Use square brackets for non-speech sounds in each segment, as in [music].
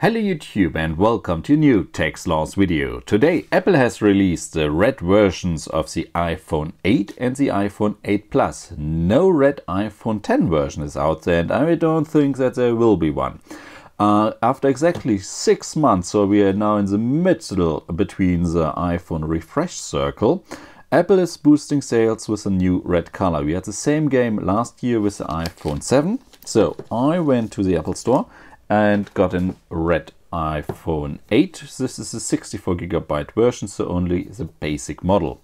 Hello YouTube and welcome to new Techsloth's video. Today Apple has released the red versions of the iPhone 8 and the iPhone 8 Plus. No red iPhone 10 version is out there and I don't think that there will be one. Uh, after exactly six months, so we are now in the middle between the iPhone refresh circle, Apple is boosting sales with a new red color. We had the same game last year with the iPhone 7. So I went to the Apple Store and got a red iPhone 8. This is a 64 gigabyte version, so only the basic model.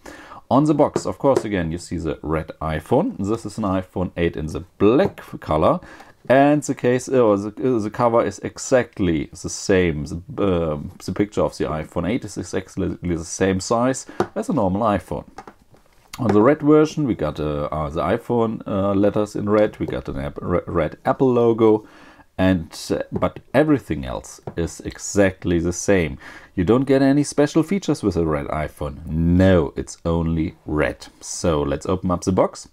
On the box, of course, again, you see the red iPhone. This is an iPhone 8 in the black color. And the case, or the, the cover is exactly the same. The, uh, the picture of the iPhone 8 is exactly the same size as a normal iPhone. On the red version, we got uh, uh, the iPhone uh, letters in red. We got a red Apple logo and but everything else is exactly the same. You don't get any special features with a red iPhone. No, it's only red. So let's open up the box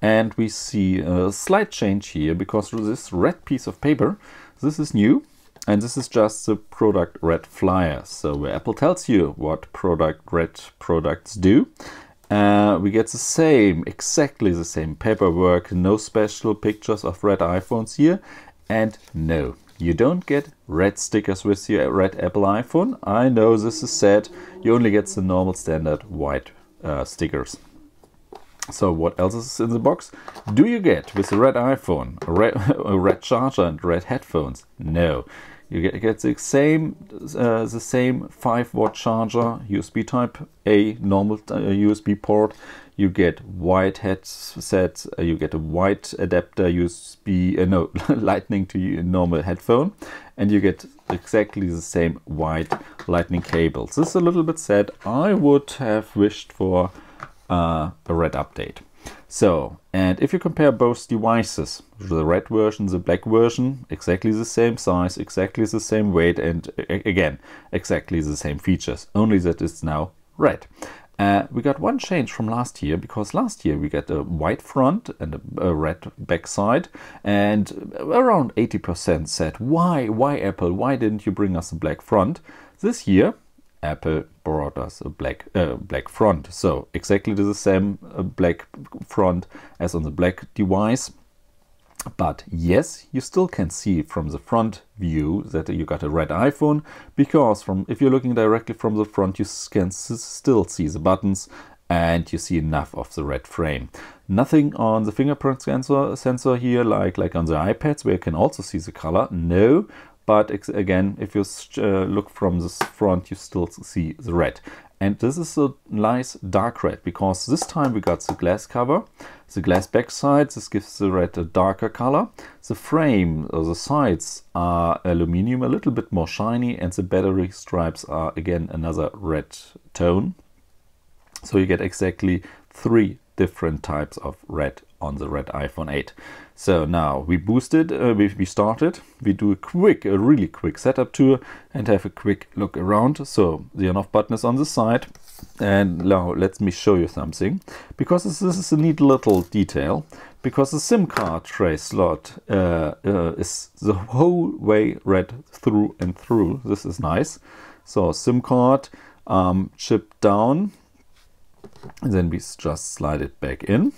and we see a slight change here because this red piece of paper, this is new and this is just the product red flyer. So where Apple tells you what product red products do. Uh, we get the same, exactly the same paperwork, no special pictures of red iPhones here, and no, you don't get red stickers with your red Apple iPhone. I know this is sad. You only get the normal standard white uh, stickers. So what else is in the box? Do you get with the red iPhone a red, [laughs] a red charger and red headphones? No. You get, get the same uh, the same 5 watt charger, USB Type A normal uh, USB port you get white headsets, uh, you get a white adapter USB, uh, no, [laughs] lightning to normal headphone, and you get exactly the same white lightning cables. This is a little bit sad. I would have wished for uh, a red update. So, and if you compare both devices, the red version, the black version, exactly the same size, exactly the same weight, and again, exactly the same features, only that it's now red. Uh, we got one change from last year because last year we got a white front and a, a red backside, and around 80% said, "Why, why Apple? Why didn't you bring us a black front?" This year, Apple brought us a black uh, black front, so exactly the same black front as on the black device. But yes, you still can see from the front view that you got a red iPhone because from if you're looking directly from the front, you can still see the buttons and you see enough of the red frame. Nothing on the fingerprint sensor, sensor here like, like on the iPads where you can also see the color. No, but again, if you uh, look from the front, you still see the red. And this is a nice dark red because this time we got the glass cover, the glass backside, this gives the red a darker color. The frame or the sides are aluminium, a little bit more shiny and the battery stripes are again another red tone. So you get exactly three different types of red on the red iPhone 8. So now we boosted, uh, we, we started, we do a quick, a really quick setup tour and have a quick look around. So the on off button is on the side and now let me show you something because this, this is a neat little detail because the SIM card tray slot uh, uh, is the whole way red through and through. This is nice. So SIM card um, chip down and then we just slide it back in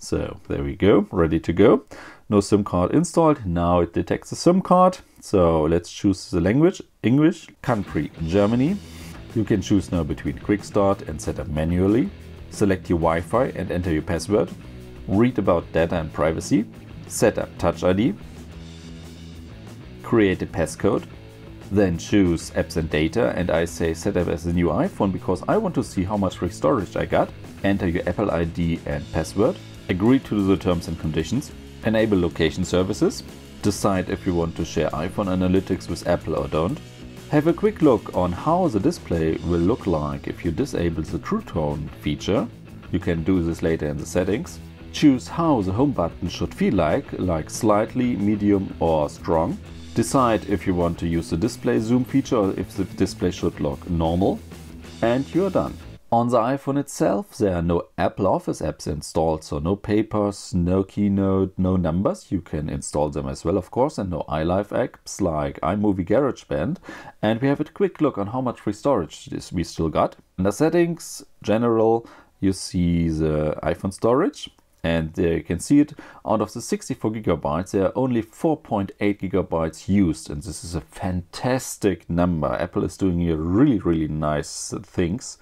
so there we go, ready to go. No SIM card installed. Now it detects the SIM card. So let's choose the language, English, country, Germany. You can choose now between quick start and setup manually. Select your Wi-Fi and enter your password. Read about data and privacy. Set up Touch ID. Create a passcode. Then choose apps and data and I say set up as a new iPhone because I want to see how much free storage I got. Enter your Apple ID and password agree to the terms and conditions, enable location services, decide if you want to share iPhone analytics with Apple or don't, have a quick look on how the display will look like if you disable the True Tone feature. You can do this later in the settings. Choose how the home button should feel like, like slightly, medium or strong. Decide if you want to use the display zoom feature or if the display should look normal. And you're done. On the iPhone itself, there are no Apple Office apps installed, so no Pages, no keynote, no numbers. You can install them as well, of course, and no iLife apps like iMovie GarageBand. And we have a quick look on how much free storage we still got. Under settings, general, you see the iPhone storage and uh, you can see it out of the 64 gigabytes there are only 4.8 gigabytes used and this is a fantastic number. Apple is doing here really really nice things.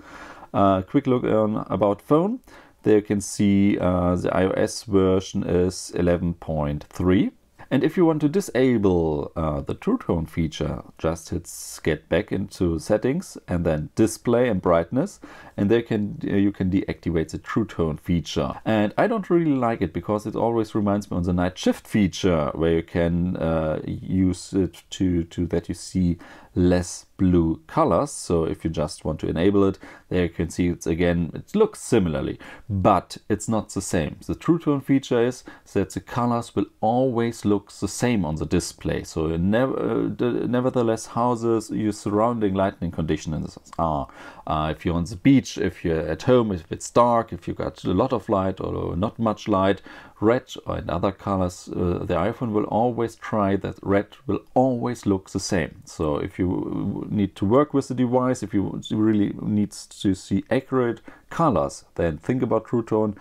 Uh, quick look on about phone. There you can see uh, the ios version is 11.3 and if you want to disable uh, the True Tone feature, just hit get back into settings and then display and brightness and there can uh, you can deactivate the True Tone feature. And I don't really like it because it always reminds me on the night shift feature where you can uh, use it to, to that you see less blue colors. So if you just want to enable it, there you can see it's again, it looks similarly, but it's not the same. The True Tone feature is that the colors will always look the same on the display. So never, uh, nevertheless, how the your surrounding lighting conditions are. Uh, if you're on the beach, if you're at home, if it's dark, if you got a lot of light or not much light, red or in other colors, uh, the iPhone will always try that red will always look the same. So if you need to work with the device, if you really need to see accurate colors, then think about True Tone.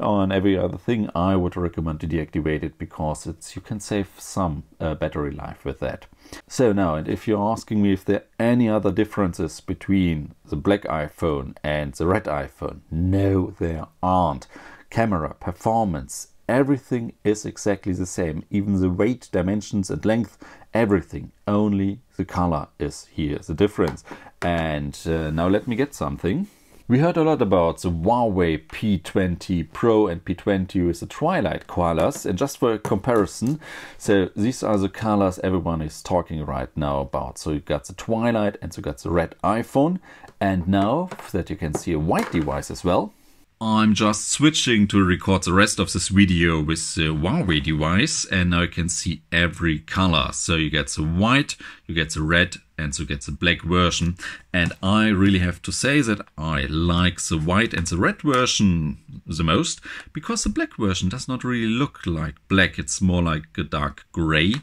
On every other thing, I would recommend to deactivate it because it's you can save some uh, battery life with that. So now, and if you're asking me if there are any other differences between the black iPhone and the red iPhone, no, there aren't camera, performance, everything is exactly the same. Even the weight, dimensions and length, everything. Only the color is here the difference. And uh, now let me get something. We heard a lot about the Huawei P20 Pro and P20 with the Twilight colors and just for comparison, so these are the colors everyone is talking right now about. So you got the Twilight and you got the red iPhone and now that you can see a white device as well, I'm just switching to record the rest of this video with the Huawei device and now you can see every color. So you get the white, you get the red and you get the black version. And I really have to say that I like the white and the red version the most because the black version does not really look like black. It's more like a dark gray.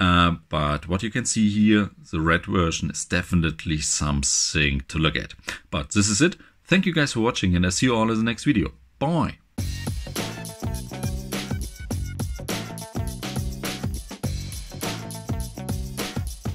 Uh, but what you can see here, the red version is definitely something to look at. But this is it. Thank you guys for watching and I'll see you all in the next video. Bye!